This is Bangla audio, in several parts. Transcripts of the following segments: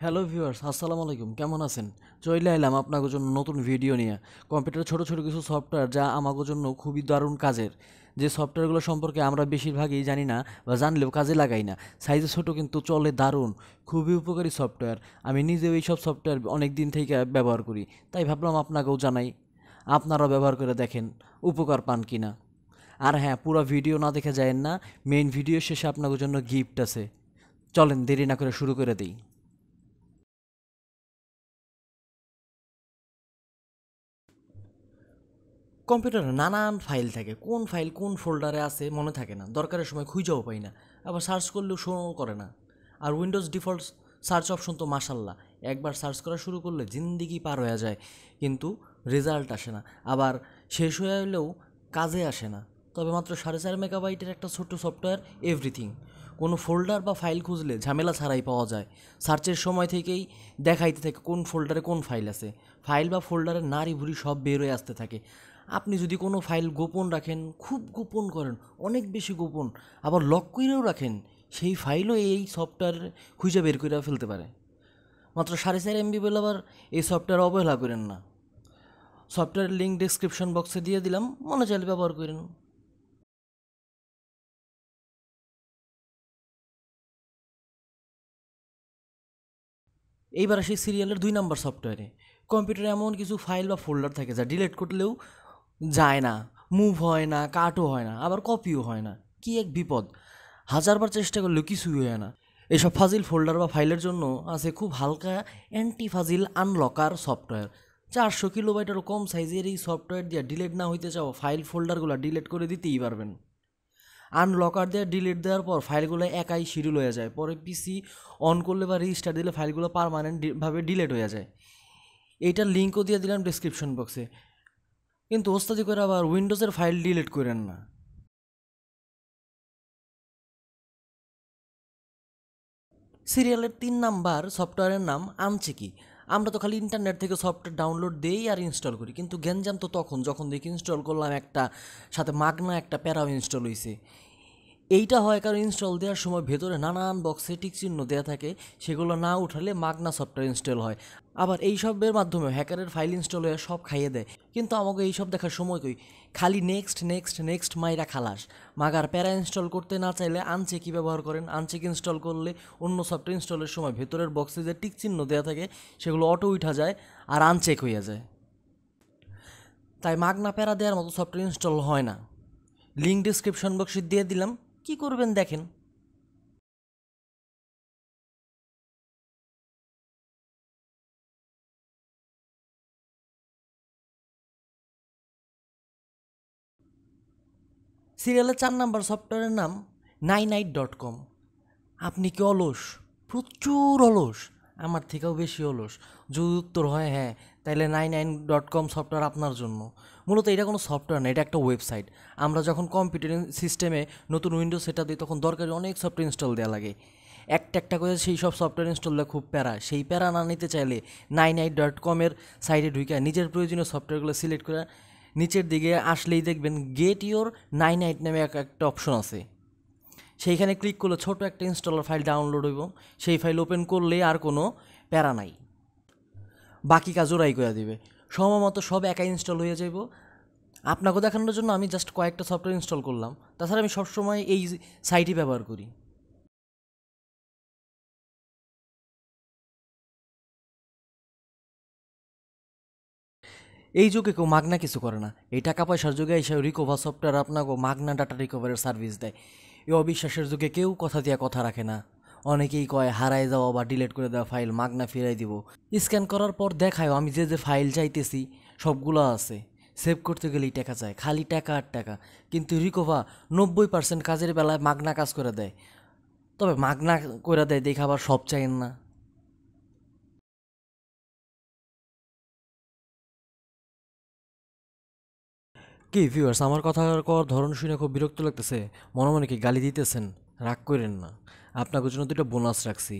হ্যালো ভিউয়ার্স, আসসালামু আলাইকুম। কেমন আছেন? চলে এলাম আপনাদের জন্য নতুন ভিডিও নিয়ে। কম্পিউটারে ছোট ছোট কিছু সফটওয়্যার যা আমাদের জন্য খুবই দারুণ কাজের। যে সফটওয়্যারগুলো সম্পর্কে আমরা বেশিরভাগই জানি না বা জানলেও কাজে লাগাই না, সাইজে ছোট কিন্তু চলে দারুণ, খুবই উপকারী সফটওয়্যার। আমি নিজেও এইসব সফটওয়্যার অনেক দিন থেকে ব্যবহার করি, তাই ভাবলাম আপনাকেও জানাই, আপনারাও ব্যবহার করে দেখেন, উপকার পান কিনা। আর হ্যাঁ পুরো ভিডিও না দেখে যায়েন না মেইন ভিডিও শেষে আপনাদের জন্য গিফট আছে। চলেন দেরি না করে শুরু করে দিই। কম্পিউটারে নানান ফাইল থাকে। কোন ফাইল কোন ফোল্ডারে আছে মনে থাকে না। দরকারের সময় খুঁজেও পাই না। আবার সার্চ করলেও শো করে না। আর উইন্ডোজ ডিফল্ট সার্চ অপশন তো মাসাল্লাহ একবার সার্চ করা শুরু করলে জিন্দিগি পার হয়ে যায়, কিন্তু রেজাল্ট আসে না। আবার শেষ হয়ে এলেও কাজে আসে না। তবে মাত্র সাড়ে চার মেগাবাইটের একটা ছোট্ট সফটওয়্যার, এভরিথিং। কোনো ফোল্ডার বা ফাইল খুঁজলে ঝামেলা ছাড়াই পাওয়া যায়। সার্চের সময় থেকেই দেখাইতে থাকে কোন ফোল্ডারে কোন ফাইল আছে। ফাইল বা ফোল্ডারের নারী ভুড়ি সব বের হয়ে আসতে থাকে। আপনি যদি কোনো ফাইল গোপন রাখেন, খুব গোপন করেন, অনেক বেশি গোপন, আবার লক করেও রাখেন, সেই ফাইলও এই সফটওয়্যার খুঁজে বের করে ফেলতে পারে। মাত্র সাড়ে চার এমবি বলে আবার এই সফটওয়্যার অবহেলা করেন না। সফটওয়্যারের লিঙ্ক ডিসক্রিপশন বক্সে দিয়ে দিলাম, মনে চাইলে ব্যবহার করেন। এইবার আসি সিরিয়ালের দুই নাম্বার সফটওয়্যারে। কম্পিউটারে এমন কিছু ফাইল বা ফোল্ডার থাকে যা ডিলিট করলেও যায় না মুভ হয় না কাটও হয় না, আবার কপিও হয় না। কি এক বিপদ। হাজারবার চেষ্টা করলেও কিছুই হয় না। এসব ফাজিল ফোল্ডার বা ফাইলের জন্য আছে খুব হালকা অ্যান্টি ফাজিল আনলকার সফটওয়্যার চারশো কিলোবাইটেরও কম সাইজের এই সফটওয়্যার দিয়ে ডিলেট না হইতে চাও ফাইল ফোল্ডারগুলো ডিলেট করে দিতেই পারবেন। আনলকার দিয়ে ডিলিট দেওয়ার পর ফাইলগুলো একাই শিডিউল হয়ে যায়। পরে পিসি অন করলে বা রেজিস্টার দিলে ফাইলগুলো পারমানেন্টভাবে ডিলেট হয়ে যায়। এইটার লিঙ্কও দিয়ে দিলাম ডিসক্রিপশন বক্সে কিন্তু ওস্তাদি করে আবার উইন্ডোজের ফাইল ডিলিট করেন না। সিরিয়ালের তিন নাম্বার সফটওয়্যারের নাম আনছে কি আমরা তো খালি ইন্টারনেট থেকে সফটওয়্যার ডাউনলোড দিই আর ইনস্টল করি, কিন্তু গ্যাঞ্জাম তো তখন, যখন দেখি ইনস্টল করলাম একটা, সাথে মাগনা একটা প্যারাও ইনস্টল হয়েছে এইটা হয় কারণ ইনস্টল দেওয়ার সময় ভেতরে নানান বক্সে টিক চিহ্ন দেওয়া থাকে, সেগুলো না উঠালে মাগনা সফটওয়্যার ইনস্টল হয়। আবার এই সবের মাধ্যমে হ্যাকারের ফাইল ইনস্টল হয়ে সব খাইয়ে দেয়। কিন্তু আমাকে এইসব দেখার সময় কই? খালি নেক্সট নেক্সট নেক্সট মাইরা খালাস। মাগার প্যারা ইনস্টল করতে না চাইলে আনচেক কি ব্যবহার করেন? আনচেক ইনস্টল করলে অন্য সফটওয়্যার ইনস্টলের সময় ভেতরের বক্সে যে টিক চিহ্ন দেওয়া থাকে, সেগুলো অটো উঠা যায় আর আনচেক হইয়া যায়। তাই মাগনা প্যারা দেওয়ার মতো সফটওয়্যার ইনস্টল হয় না। লিঙ্ক ডিসক্রিপশন বক্সে দিয়ে দিলাম। কি করবেন দেখেন। সিরিয়ালের চার নাম্বার সফটওয়্যারের নাম নাইন নাইট ডট কম। আপনি কি অলস? প্রচুর অলস। আমার থেকেও বেশি অলস। যদি উত্তর হয় হ্যাঁ তাহলে nine nine dot com software আপনার জন্য। মূলত এটা কোনো সফটওয়্যার না, এটা একটা ওয়েবসাইট আমরা যখন কম্পিউটার সিস্টেমে নতুন উইন্ডোজ সেটা দিই, তখন দরকারি অনেক সফটওয়্যার ইনস্টল দেওয়া লাগে। একটা একটা করে সেই সব সফটওয়্যার ইনস্টল দেওয়া খুব প্যারা। সেই প্যারা না নিতে চাইলে নাইন নাইট ডট কমের সাইটে ঢুকে নিজের প্রয়োজনীয় সফটওয়্যারগুলো সিলেক্ট করে নিচের দিকে আসলেই দেখবেন গেট ইওর নাইন নাইট নামে এক একটা অপশন আছে। সেইখানে ক্লিক করলে ছোট একটা ইনস্টলার ফাইল ডাউনলোড হইব। সেই ফাইল ওপেন করলে আর কোনো প্যারা নাই। বাকি কাজ ওরাই করে দিবে। সময় মতো সব একাই ইনস্টল হয়ে যাইব। আপনাকে দেখানোর জন্য আমি জাস্ট কয়েকটা সফটওয়্যার ইনস্টল করলাম। তাছাড়া আমি সবসময় এই সাইটই ব্যবহার করি। এই যুগে কেউ মাগনা কিছু করে না। এই টাকা পয়সার যুগে এসে রিকভার সফটওয়্যার আপনাকে মাগনা ডাটা রিকভারের সার্ভিস দেয়। এই অবিশ্বাসের যুগে কেউ কথা দিয়ে কথা রাখে না। অনেকেই কয় হারায় যাওয়া বা ডিলেট করে দেওয়া ফাইল মাগনা ফিরাই দিব। স্ক্যান করার পর দেখায় আমি যে যে ফাইল চাইতেছি, সবগুলো আছে। সেভ করতে গেলেই টাকা চায়, খালি টাকা আর টাকা। কিন্তু রিকোভা নব্বই পার্সেন্ট কাজের বেলায় মাগনা কাজ করে দেয়। তবে মাগনা করে দেয় দেখে আবার সব চাইন না। কি ভিউয়ার্স আমার কথা কর ধরন শুনে খুব বিরক্ত লাগতেছে। মনে মনে কি গালি দিতেছেন? রাগ করেন না। আপনাদের জন্য দুটো বোনাস রাখছি।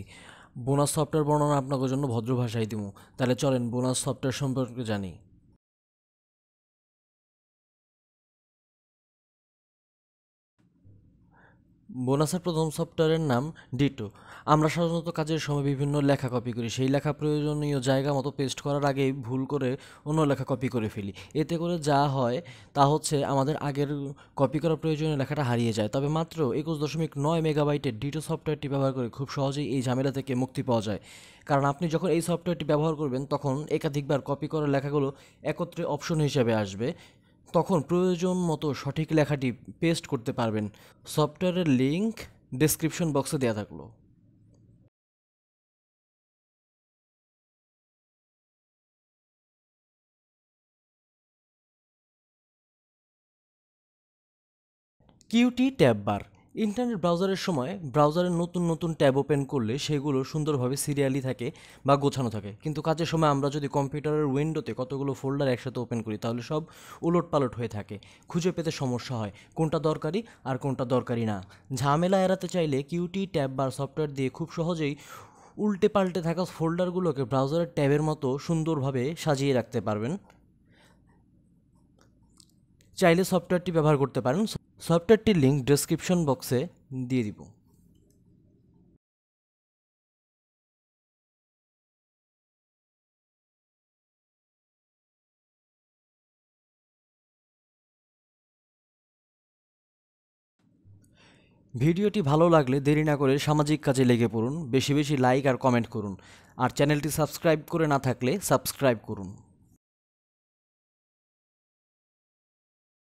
বোনাস সফটওয়্যার বর্ণনা আপনাদের জন্য ভদ্র ভাষায় দিব তাহলে চলেন বোনাস সফটওয়্যার সম্পর্কে জানি। বোনাসের প্রথম সফটওয়্যারের নাম ডিটো। আমরা সাধারণত কাজের সময় বিভিন্ন লেখা কপি করি। সেই লেখা প্রয়োজনীয় জায়গা মতো পেস্ট করার আগেই ভুল করে অন্য লেখা কপি করে ফেলি। এতে করে যা হয় তা হচ্ছে আমাদের আগের কপি করা প্রয়োজনীয় লেখাটা হারিয়ে যায়। তবে মাত্র একুশ দশমিক নয় মেগাবাইটের ডিটো সফটওয়্যারটি ব্যবহার করে খুব সহজেই এই ঝামেলা থেকে মুক্তি পাওয়া যায়। কারণ আপনি যখন এই সফটওয়্যারটি ব্যবহার করবেন, তখন একাধিকবার কপি করা লেখাগুলো একত্রে অপশন হিসেবে আসবে। তখন প্রয়োজন মতো সঠিক লেখাটি পেস্ট করতে পারবেন। সফটওয়্যারের লিঙ্ক ডেসক্রিপশন বক্সে দেওয়া থাকল। কিউটি ট্যাব বার। ইন্টারনেট ব্রাউজারের সময় ব্রাউজারের নতুন নতুন ট্যাব ওপেন করলে সেগুলো সুন্দরভাবে সিরিয়ালি থাকে বা গোছানো থাকে। কিন্তু কাজের সময় আমরা যদি কম্পিউটারের উইন্ডোতে কতগুলো ফোল্ডার একসাথে ওপেন করি, তাহলে সব উলট পালট হয়ে থাকে। খুঁজে পেতে সমস্যা হয়, কোনটা দরকারি আর কোনটা দরকারি না। ঝামেলা এড়াতে চাইলে কিউটি ট্যাব বা সফটওয়্যার দিয়ে খুব সহজেই উল্টে পাল্টে থাকা ফোল্ডারগুলোকে ব্রাউজারের ট্যাবের মতো সুন্দরভাবে সাজিয়ে রাখতে পারবেন। চাইলে সফটওয়্যারটি ব্যবহার করতে পারেন। সফটওয়্যারটির লিঙ্ক ডেসক্রিপশন বক্সে দিয়ে দিব। ভিডিওটি ভালো লাগলে দেরি না করে সামাজিক কাজে লেগে পড়ুন, বেশি বেশি লাইক আর কমেন্ট করুন, আর চ্যানেলটি সাবস্ক্রাইব করে না থাকলে সাবস্ক্রাইব করুন।